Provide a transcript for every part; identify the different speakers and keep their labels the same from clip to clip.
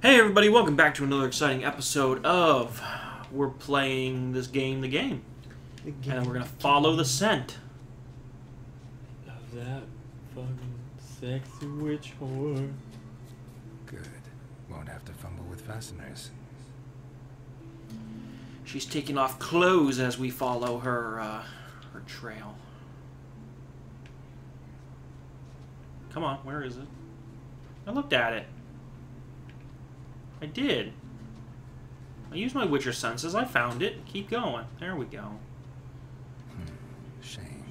Speaker 1: Hey everybody, welcome back to another exciting episode of we're playing this game the game. And we're gonna follow the scent.
Speaker 2: Of that fucking sexy witch whore.
Speaker 3: Good. Won't have to fumble with fasteners.
Speaker 1: She's taking off clothes as we follow her uh, her trail. Come on, where is it? I looked at it. I did. I used my Witcher senses. I found it. Keep going. There we go.
Speaker 3: Hmm, shame.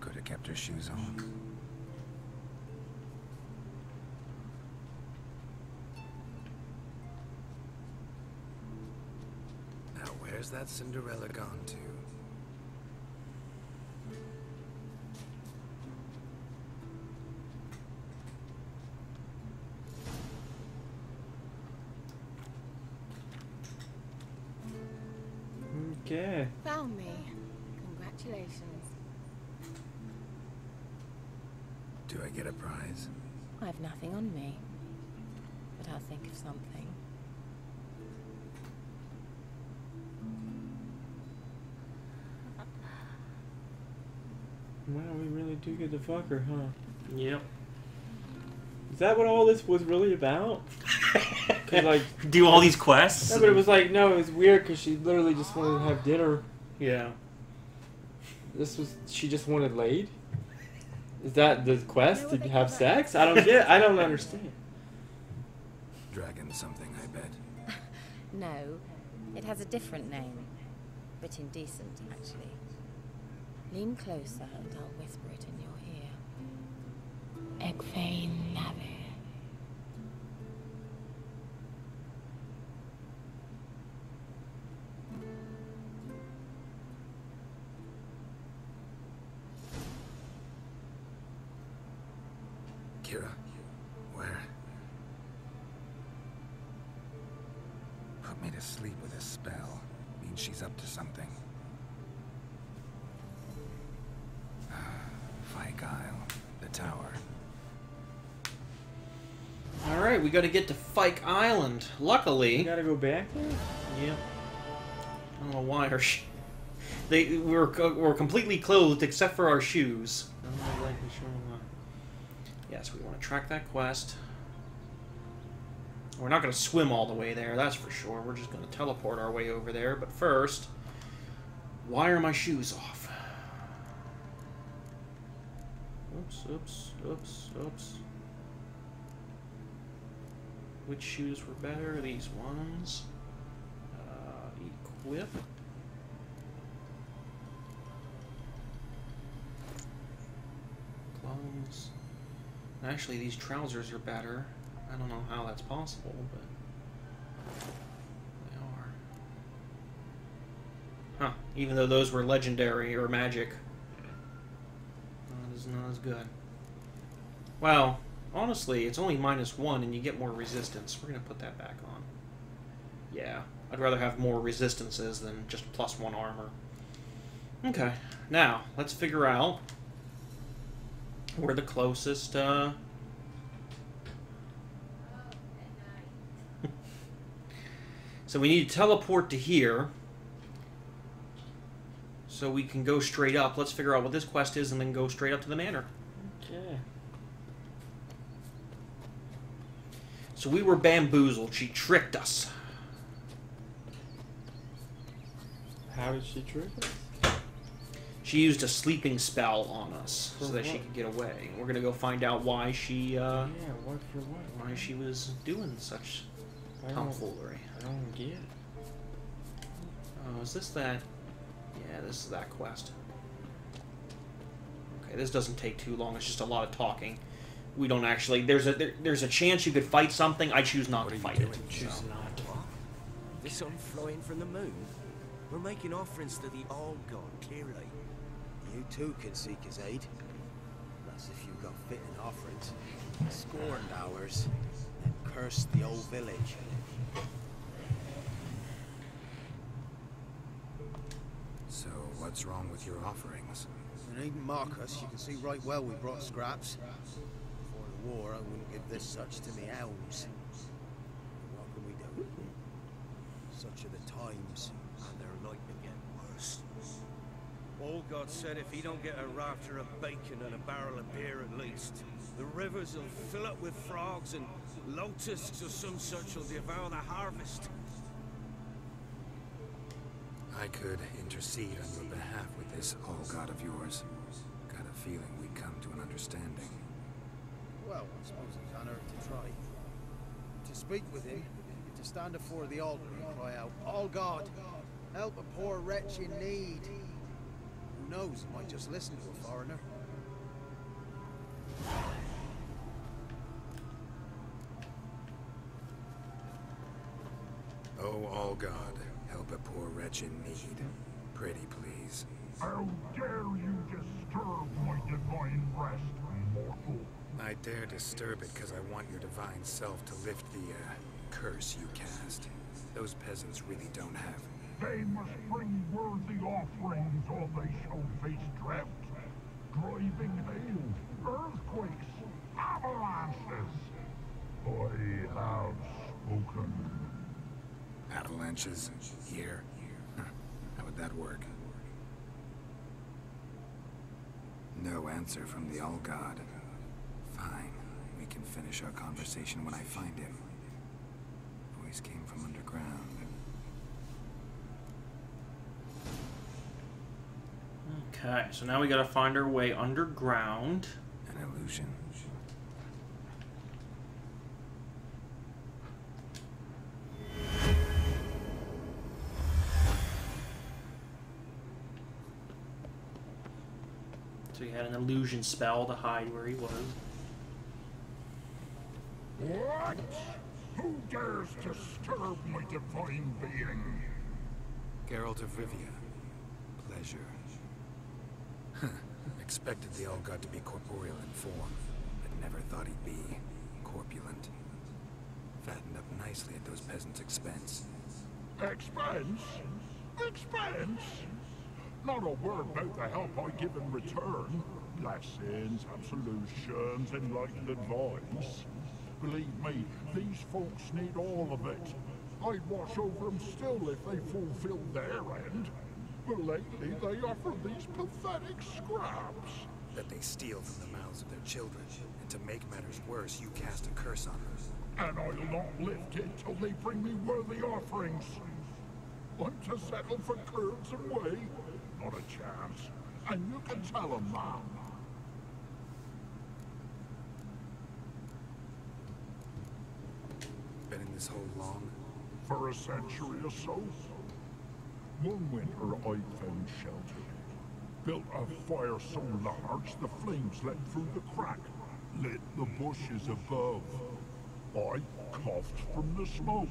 Speaker 3: Could have kept her shoes on. Now, where's that Cinderella gone to? Do I get a prize?
Speaker 4: I have nothing on me. But I'll think of something.
Speaker 2: Wow, we really do get to fuck her, huh?
Speaker 1: Yep.
Speaker 2: Is that what all this was really about? 'Cause, like,
Speaker 1: Do all these quests.
Speaker 2: no, but it was like, no, it was weird because she literally just wanted to have dinner.
Speaker 1: Yeah.
Speaker 2: This was, she just wanted laid? Is that the quest to have sex? I don't get, I don't understand.
Speaker 3: Dragon something, I bet.
Speaker 4: No, it has a different name. Bit indecent, actually. Lean closer and I'll whisper it in
Speaker 3: Keira, where? Put me to sleep with a spell. Means she's up to something. Ah, Fyke Isle, the tower.
Speaker 1: All right, we got to get to Fyke Island. Luckily,
Speaker 2: You gotta go back there?
Speaker 1: Yeah. I don't know why our sh- they we were were completely clothed except for our shoes. I'm not exactly sure why. Yes, we want to track that quest. We're not going to swim all the way there, that's for sure. We're just going to teleport our way over there. But first, why are my shoes off? Oops, oops, oops, oops. Which shoes were better? These ones. Uh, equip. Clothes. Actually, these trousers are better. I don't know how that's possible, but they are. Huh. Even though those were legendary or magic. That is not as good. Well, honestly, it's only minus one and you get more resistance. We're going to put that back on. Yeah, I'd rather have more resistances than just plus one armor. Okay, now, let's figure out where the closest, uh... so we need to teleport to here. So we can go straight up. Let's figure out what this quest is and then go straight up to the manor.
Speaker 2: Okay.
Speaker 1: So we were bamboozled. She tricked us.
Speaker 2: How did she trick us?
Speaker 1: She used a sleeping spell on us so
Speaker 2: For
Speaker 1: that she could get away. We're gonna go find out why she, uh,
Speaker 2: yeah, what for what?
Speaker 1: why she was doing such
Speaker 2: I
Speaker 1: tomfoolery.
Speaker 2: I don't get it.
Speaker 1: Oh, is this that? Yeah, this is that quest. Okay, this doesn't take too long. It's just a lot of talking. We don't actually. There's a there, there's a chance you could fight something. I choose not
Speaker 3: What
Speaker 1: to
Speaker 3: are you
Speaker 1: fight
Speaker 3: doing?
Speaker 1: it.
Speaker 2: Choose
Speaker 1: so.
Speaker 2: not to.
Speaker 5: The sun flying from the moon? We're making offerings to the old god, clearly.
Speaker 6: You too can seek his aid. That's if you've got fitting offerings. Scorned ours, and cursed the old village.
Speaker 3: So, what's wrong with your offerings?
Speaker 6: It ain't Marcus, you can see right well we brought scraps. Before the war, I wouldn't give this such to me elves. What can we do? Such are the times, and they're like to get worse.
Speaker 5: Old God said if he don't get a rafter of bacon and a barrel of beer at least, the rivers will fill up with frogs and locusts or some such will devour the harvest.
Speaker 3: I could intercede on your behalf with this all god of yours. Got a feeling we'd come to an understanding.
Speaker 6: Well, I suppose it can't hurt to try. To speak with him, to stand before the altar and cry out, All God, help a poor wretch in need. Who knows, he might just listen to a foreigner.
Speaker 3: Oh, all god, help a poor wretch in need. Pretty please.
Speaker 7: How dare you disturb my divine rest, mortal?
Speaker 3: I dare disturb it because I want your divine self to lift the, uh, curse you cast. Those peasants really don't have.
Speaker 7: They must bring worthy offerings or they shall face drought, driving hail, earthquakes, avalanches. I have spoken.
Speaker 3: Avalanches? Here? How would that work? No answer from the All God. Fine. We can finish our conversation when I find him. Voice came from underground.
Speaker 1: Okay, so now we gotta find our way underground.
Speaker 3: An illusion.
Speaker 1: So he had an illusion spell to hide where he was.
Speaker 7: What? Who dares disturb my divine being?
Speaker 3: Geralt of Rivia. Pleasure. Expected the All God to be corporeal in form, but never thought he'd be corpulent. Fattened up nicely at those peasants' expense.
Speaker 7: Expense? Expense? Not a word about the help I give in return. Blessings, absolutions, enlightened advice. Believe me, these folks need all of it. I'd watch over them still if they fulfilled their end. But lately they offer these pathetic scraps.
Speaker 3: That they steal from the mouths of their children, and to make matters worse, you cast a curse on them.
Speaker 7: And I'll not lift it till they bring me worthy offerings. I'm to settle for curds and whey? Not a chance. And you can tell them that.
Speaker 3: Been in this hole long?
Speaker 7: For a century or so. One winter I found shelter. Built a fire so large the flames leapt through the crack, lit the bushes above. I coughed from the smoke,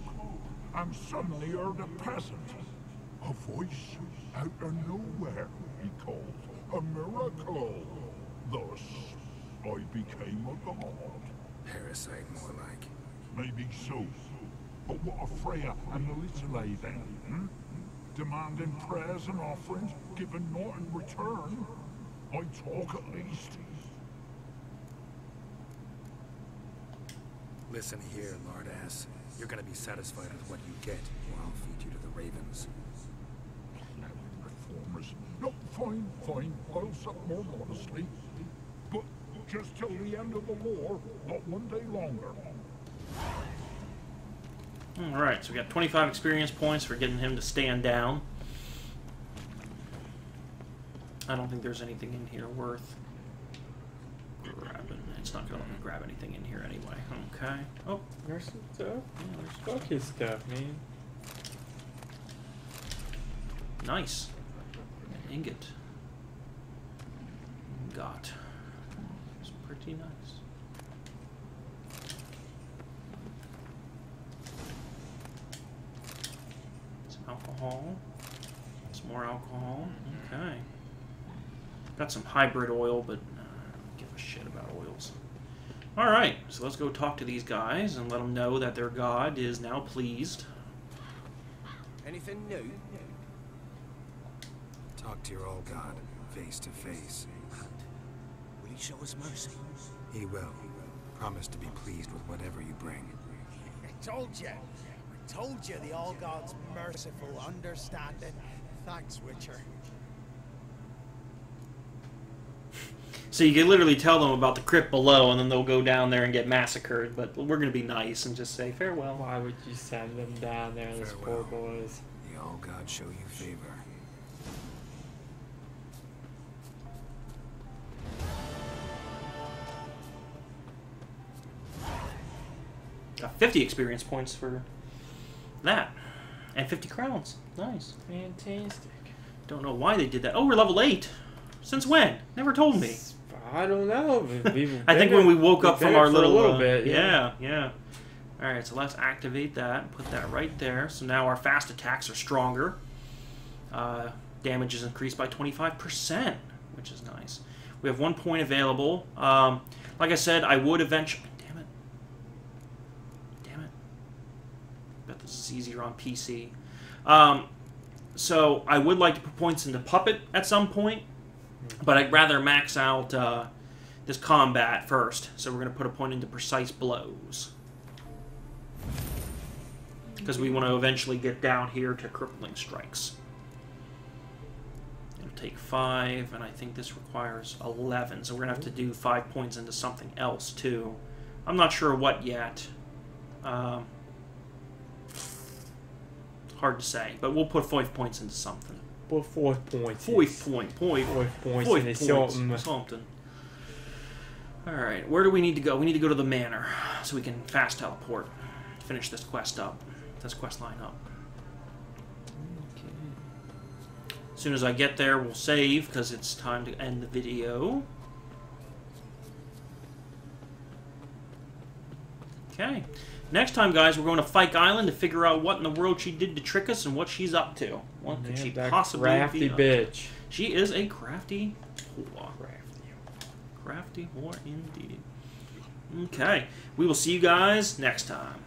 Speaker 7: and suddenly heard a peasant. A voice out of nowhere, he called. A miracle. Thus, I became a god.
Speaker 3: Parasite, more like.
Speaker 7: Maybe so. But what of Freya and Melitele then? Hmm? Demanding prayers and offerings, giving naught in return? I talk at least.
Speaker 3: Listen here, lard ass. You're gonna be satisfied with what you get, or I'll feed you to the ravens.
Speaker 7: Reformers. No, fine, fine. I'll sup more modestly. But just till the end of the war, not one day longer.
Speaker 1: Alright, so we got 25 experience points for getting him to stand down. I don't think there's anything in here worth grabbing. It's not going to let me grab anything in here anyway. Okay. Oh,
Speaker 2: There's some stuff. Yeah, there's fuck his stuff, man.
Speaker 1: nice. An ingot. Got. It's pretty nice. Some alcohol. Some more alcohol. Okay. Got some hybrid oil, but uh, I don't give a shit about oils. Alright, so let's go talk to these guys and let them know that their god is now pleased.
Speaker 5: Anything new?
Speaker 3: Talk to your old god, face to face.
Speaker 5: Will he show us mercy?
Speaker 3: He will. Promise to be pleased with whatever you bring.
Speaker 6: I told you. I Told you the All God's merciful, understanding. Thanks, Witcher.
Speaker 1: So you can literally tell them about the crypt below, and then they'll go down there and get massacred. But we're going to be nice and just say farewell.
Speaker 2: Why would you send them down there, those poor boys?
Speaker 3: The All God show you favor.
Speaker 1: Got 50 experience points for that, and 50 crowns. Nice.
Speaker 2: Fantastic.
Speaker 1: Don't know why they did that. Oh, we're level eight. Since when? Never told me.
Speaker 2: I don't know.
Speaker 1: I think when we woke up from our little
Speaker 2: a little
Speaker 1: uh,
Speaker 2: bit.
Speaker 1: yeah, yeah. All right, so let's activate that. Put that right there. So now our fast attacks are stronger. Uh, damage is increased by 25%, which is nice. We have one point available. Um, like I said, I would eventually. Damn it. Damn it. This easier on PC. Um, so I would like to put points into Puppet at some point, but I'd rather max out uh, this combat first. So we're going to put a point into Precise Blows. Because we want to eventually get down here to Crippling Strikes. It'll take five, and I think this requires 11. So we're going to have to do five points into something else, too. I'm not sure what yet. Um, hard to say, but we'll put five points into something.
Speaker 2: Put four points. in.
Speaker 1: Five point, point,
Speaker 2: Four points
Speaker 1: five
Speaker 2: in
Speaker 1: points,
Speaker 2: something.
Speaker 1: something. All right, where do we need to go? We need to go to the manor so we can fast teleport, finish this quest up, this quest line up. As soon as I get there, we'll save because it's time to end the video. Okay. Next time, guys, we're going to Fyke Island to figure out what in the world she did to trick us and what she's up to. What could she possibly
Speaker 2: crafty
Speaker 1: be to?
Speaker 2: bitch.
Speaker 1: She is a crafty whore.
Speaker 2: Crafty.
Speaker 1: Crafty whore indeed. Okay. We will see you guys next time.